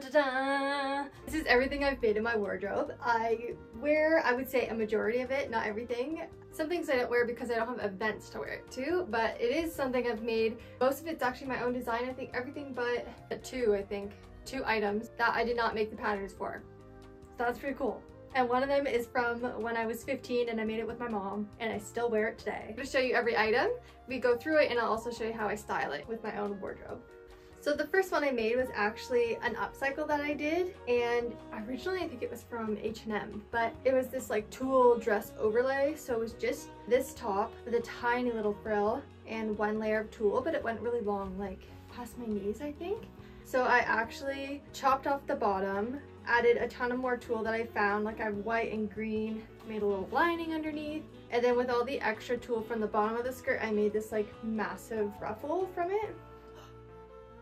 Da-da-da! This is everything I've made in my wardrobe. I wear, I would say, a majority of it, not everything. Some things I don't wear because I don't have events to wear it to, but it is something I've made. Most of it's actually my own design, I think everything but two, I think, two items that I did not make the patterns for. So that's pretty cool. And one of them is from when I was 15 and I made it with my mom and I still wear it today. I'm gonna show you every item. We go through it and I'll also show you how I style it with my own wardrobe. So the first one I made was actually an upcycle that I did and originally I think it was from H&M but it was this like tulle dress overlay so it was just this top with a tiny little frill and one layer of tulle but it went really long like past my knees I think. So I actually chopped off the bottom, added a ton of more tulle that I found, like I have white and green, made a little lining underneath, and then with all the extra tulle from the bottom of the skirt, I made this like massive ruffle from it.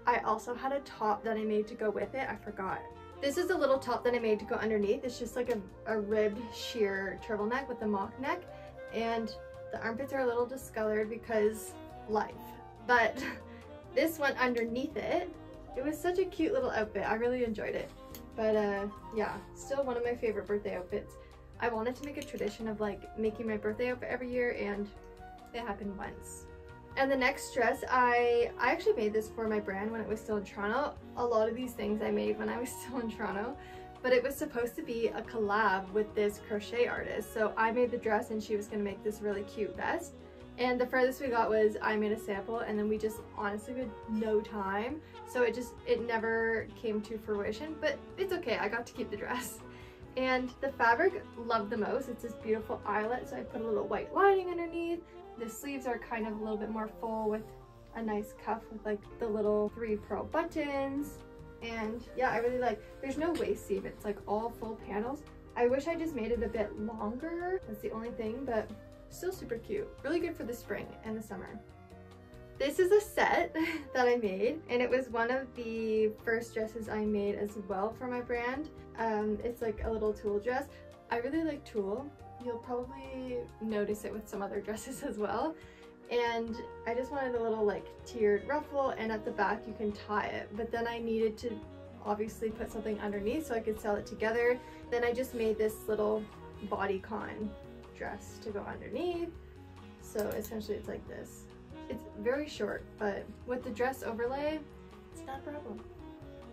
I also had a top that I made to go with it, I forgot. This is a little top that I made to go underneath. It's just like a, a ribbed sheer turtleneck with a mock neck, and the armpits are a little discolored because life. But this went underneath it it was such a cute little outfit. I really enjoyed it. But uh, yeah, still one of my favorite birthday outfits. I wanted to make a tradition of like making my birthday outfit every year and it happened once. And the next dress, I, I actually made this for my brand when it was still in Toronto. A lot of these things I made when I was still in Toronto, but it was supposed to be a collab with this crochet artist. So I made the dress and she was gonna make this really cute vest. And the furthest we got was I made a sample and then we just honestly had no time. So it just, it never came to fruition, but it's okay. I got to keep the dress. And the fabric loved the most. It's this beautiful eyelet. So I put a little white lining underneath. The sleeves are kind of a little bit more full with a nice cuff with like the little three pearl buttons. And yeah, I really like, there's no waist seam. It's like all full panels. I wish I just made it a bit longer. That's the only thing, but Still super cute. Really good for the spring and the summer. This is a set that I made and it was one of the first dresses I made as well for my brand. Um, it's like a little tulle dress. I really like tulle. You'll probably notice it with some other dresses as well. And I just wanted a little like tiered ruffle and at the back you can tie it. But then I needed to obviously put something underneath so I could sell it together. Then I just made this little bodycon dress to go underneath. So essentially it's like this. It's very short, but with the dress overlay, it's not a problem.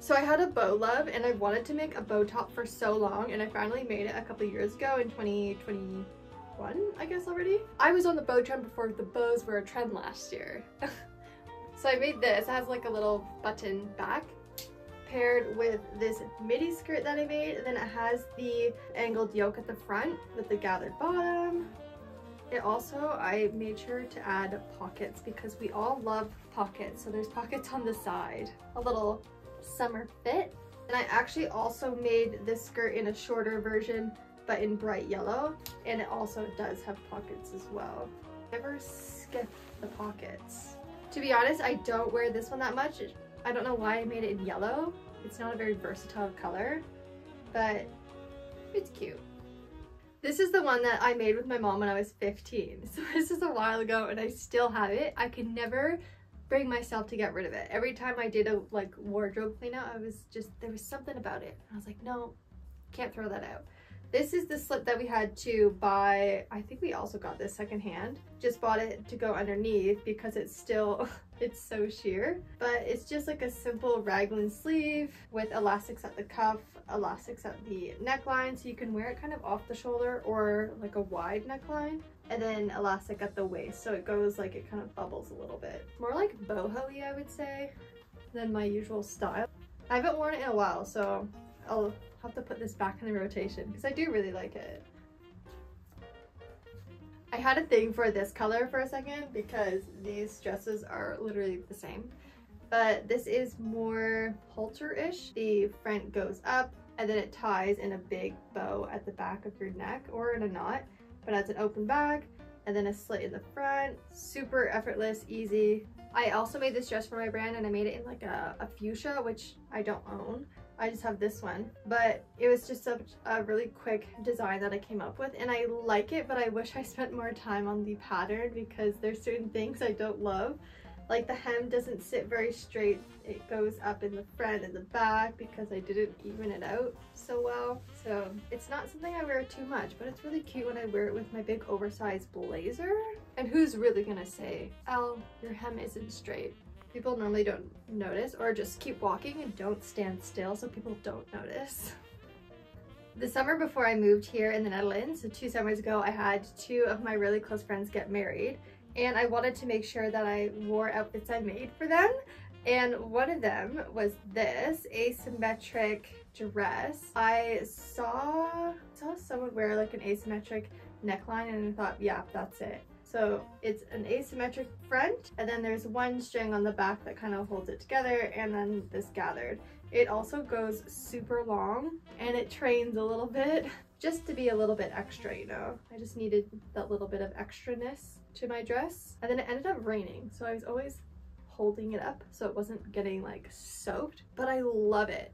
So I had a bow love and I wanted to make a bow top for so long and I finally made it a couple years ago in 2021, I guess already. I was on the bow trend before the bows were a trend last year. so I made this, it has like a little button back paired with this midi skirt that I made and then it has the angled yoke at the front with the gathered bottom. It also, I made sure to add pockets because we all love pockets. So there's pockets on the side. A little summer fit. And I actually also made this skirt in a shorter version but in bright yellow and it also does have pockets as well. Never skip the pockets. To be honest, I don't wear this one that much. I don't know why I made it in yellow. It's not a very versatile color, but it's cute. This is the one that I made with my mom when I was 15. So this is a while ago and I still have it. I could never bring myself to get rid of it. Every time I did a like wardrobe clean out, I was just, there was something about it. I was like, no, can't throw that out. This is the slip that we had to buy. I think we also got this secondhand. Just bought it to go underneath because it's still, it's so sheer. But it's just like a simple raglan sleeve with elastics at the cuff, elastics at the neckline. So you can wear it kind of off the shoulder or like a wide neckline. And then elastic at the waist. So it goes like it kind of bubbles a little bit. More like boho-y I would say than my usual style. I haven't worn it in a while so I'll have to put this back in the rotation because I do really like it. I had a thing for this color for a second because these dresses are literally the same. But this is more halter-ish. The front goes up and then it ties in a big bow at the back of your neck or in a knot. But it's an open bag and then a slit in the front. Super effortless, easy. I also made this dress for my brand and I made it in like a, a fuchsia, which I don't own. I just have this one, but it was just such a really quick design that I came up with and I like it, but I wish I spent more time on the pattern because there's certain things I don't love. Like the hem doesn't sit very straight. It goes up in the front and the back because I didn't even it out so well. So it's not something I wear too much, but it's really cute when I wear it with my big oversized blazer. And who's really gonna say, "Oh, your hem isn't straight? People normally don't notice or just keep walking and don't stand still so people don't notice. The summer before I moved here in the Netherlands, so two summers ago, I had two of my really close friends get married and I wanted to make sure that I wore outfits I made for them. And one of them was this asymmetric dress. I saw, saw someone wear like an asymmetric neckline and I thought, yeah, that's it. So it's an asymmetric front and then there's one string on the back that kind of holds it together and then this gathered. It also goes super long and it trains a little bit just to be a little bit extra, you know. I just needed that little bit of extraness to my dress. And then it ended up raining, so I was always holding it up so it wasn't getting like soaked, but I love it.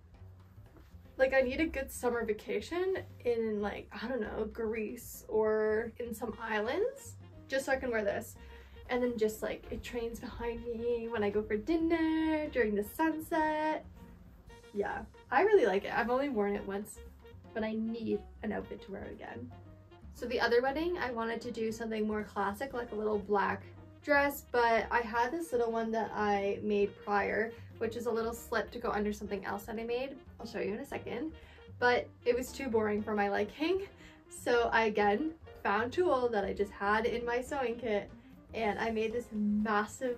Like I need a good summer vacation in like, I don't know, Greece or in some islands just so I can wear this. And then just like it trains behind me when I go for dinner during the sunset. Yeah, I really like it. I've only worn it once, but I need an outfit to wear it again. So the other wedding, I wanted to do something more classic, like a little black dress, but I had this little one that I made prior, which is a little slip to go under something else that I made. I'll show you in a second. But it was too boring for my liking. So I again found tulle that I just had in my sewing kit and I made this massive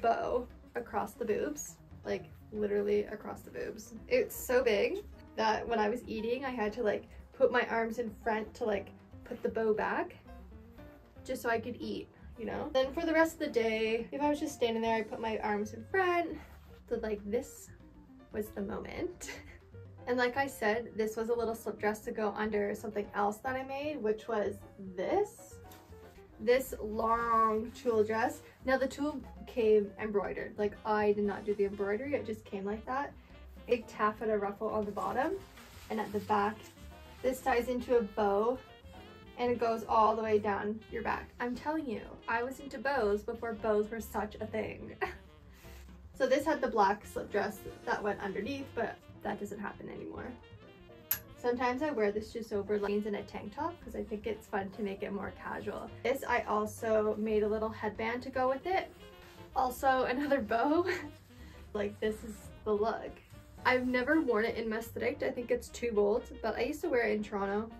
bow across the boobs, like literally across the boobs. It's so big that when I was eating, I had to like put my arms in front to like put the bow back just so I could eat, you know? Then for the rest of the day, if I was just standing there, I put my arms in front. So like this was the moment. and like I said, this was a little slip dress to go under something else that I made, which was this. This long tulle dress. Now the tulle came embroidered. Like I did not do the embroidery, it just came like that. Big taffeta ruffle on the bottom and at the back. This ties into a bow and it goes all the way down your back. I'm telling you, I was into bows before bows were such a thing. so this had the black slip dress that went underneath, but that doesn't happen anymore. Sometimes I wear this just over leggings and a tank top because I think it's fun to make it more casual. This I also made a little headband to go with it. Also another bow. like this is the look. I've never worn it in Maastricht. I think it's too bold, but I used to wear it in Toronto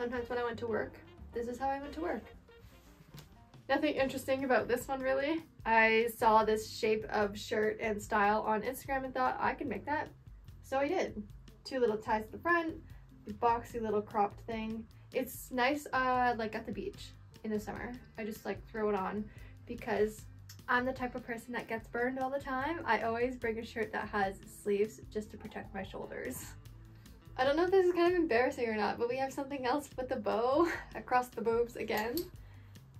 sometimes when I went to work, this is how I went to work. Nothing interesting about this one really. I saw this shape of shirt and style on Instagram and thought I could make that. So I did. Two little ties at the front, the boxy little cropped thing. It's nice uh, like at the beach in the summer. I just like throw it on because I'm the type of person that gets burned all the time. I always bring a shirt that has sleeves just to protect my shoulders. I don't know if this is kind of embarrassing or not, but we have something else with the bow across the boobs again.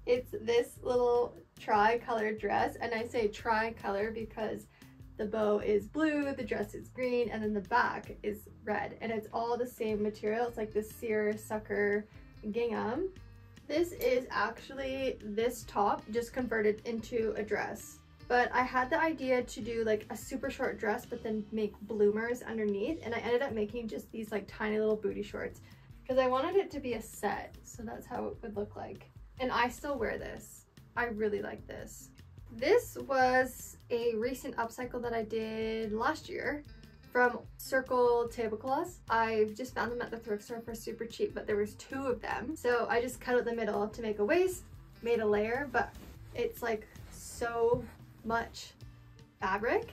It's this little tri-colored dress, and I say tri-color because the bow is blue, the dress is green, and then the back is red, and it's all the same material. It's like the seersucker gingham. This is actually this top just converted into a dress. But I had the idea to do like a super short dress, but then make bloomers underneath. And I ended up making just these like tiny little booty shorts because I wanted it to be a set. So that's how it would look like. And I still wear this. I really like this. This was a recent upcycle that I did last year from Circle tablecloths. I just found them at the thrift store for super cheap, but there was two of them. So I just cut out the middle to make a waist, made a layer, but it's like so much fabric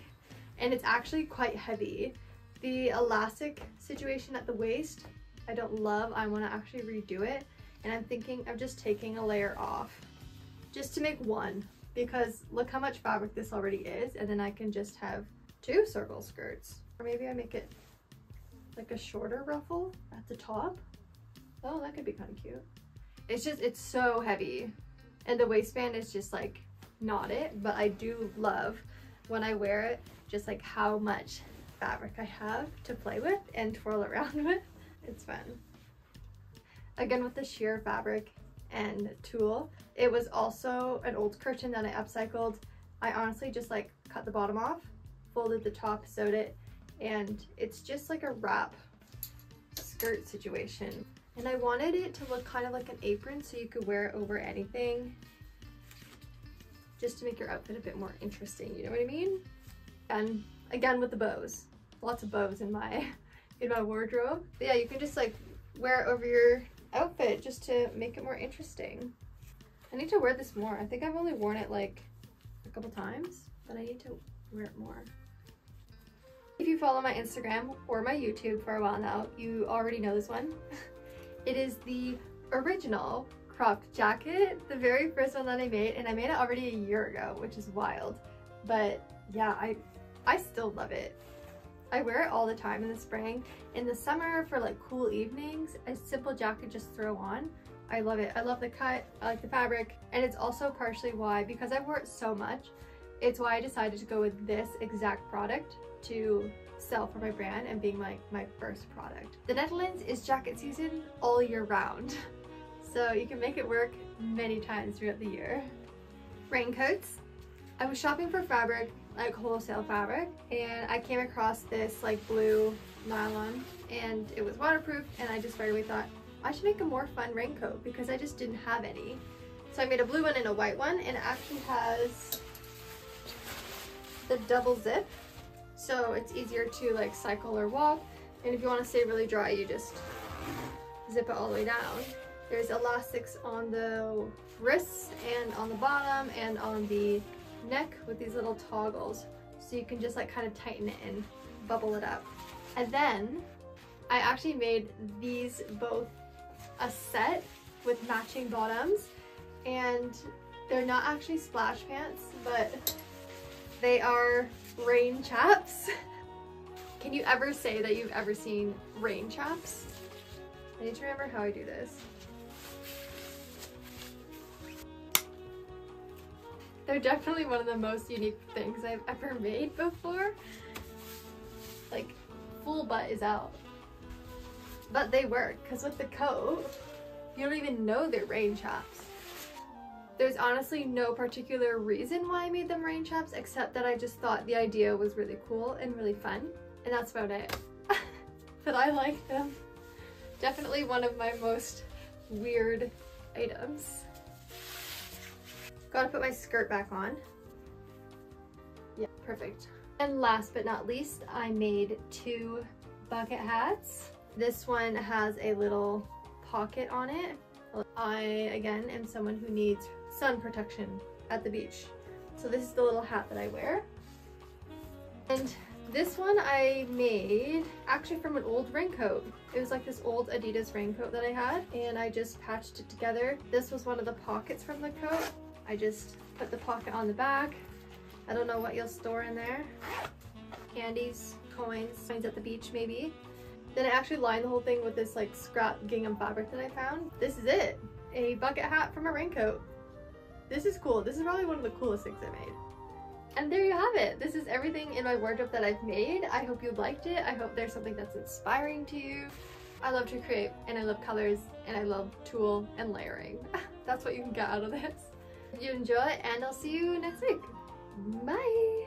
and it's actually quite heavy. The elastic situation at the waist, I don't love. I want to actually redo it and I'm thinking of just taking a layer off just to make one because look how much fabric this already is and then I can just have two circle skirts or maybe I make it like a shorter ruffle at the top. Oh, that could be kind of cute. It's just, it's so heavy and the waistband is just like not it, but I do love when I wear it, just like how much fabric I have to play with and twirl around with. It's fun. Again, with the sheer fabric and tulle, it was also an old curtain that I upcycled I honestly just like cut the bottom off, folded the top, sewed it, and it's just like a wrap skirt situation. And I wanted it to look kind of like an apron so you could wear it over anything just to make your outfit a bit more interesting, you know what I mean? And again with the bows, lots of bows in my in my wardrobe. But yeah, you can just like wear it over your outfit just to make it more interesting. I need to wear this more. I think I've only worn it like a couple times, but I need to wear it more. If you follow my Instagram or my YouTube for a while now, you already know this one. it is the original cropped jacket, the very first one that I made, and I made it already a year ago, which is wild. But yeah, I, I still love it. I wear it all the time in the spring. In the summer for like cool evenings, a simple jacket just throw on. I love it. I love the cut, I like the fabric, and it's also partially why, because I wore it so much, it's why I decided to go with this exact product to sell for my brand and being my, my first product. The Netherlands is jacket season all year round, so you can make it work many times throughout the year. Raincoats. I was shopping for fabric, like wholesale fabric, and I came across this like blue nylon and it was waterproof and I just away thought, I should make a more fun raincoat because I just didn't have any. So I made a blue one and a white one and it actually has the double zip so it's easier to like cycle or walk and if you want to stay really dry you just zip it all the way down. There's elastics on the wrists and on the bottom and on the neck with these little toggles so you can just like kind of tighten it and bubble it up. And then I actually made these both a set with matching bottoms and they're not actually splash pants but they are rain chaps. Can you ever say that you've ever seen rain chaps? I need to remember how I do this. They're definitely one of the most unique things I've ever made before. Like, full butt is out. But they work, because with the coat, you don't even know they're rain chaps. There's honestly no particular reason why I made them rain chaps except that I just thought the idea was really cool and really fun and that's about it. but I like them. Definitely one of my most weird items. Gotta put my skirt back on. Yeah, perfect. And last but not least, I made two bucket hats. This one has a little pocket on it. I, again, am someone who needs sun protection at the beach. So this is the little hat that I wear. And this one I made actually from an old raincoat. It was like this old Adidas raincoat that I had and I just patched it together. This was one of the pockets from the coat. I just put the pocket on the back. I don't know what you'll store in there. Candies, coins, coins at the beach maybe. Then I actually lined the whole thing with this like scrap gingham fabric that I found. This is it. A bucket hat from a raincoat. This is cool. This is probably one of the coolest things I made. And there you have it. This is everything in my wardrobe that I've made. I hope you liked it. I hope there's something that's inspiring to you. I love to create and I love colors and I love tulle and layering. that's what you can get out of this you enjoy and I'll see you next week. Bye!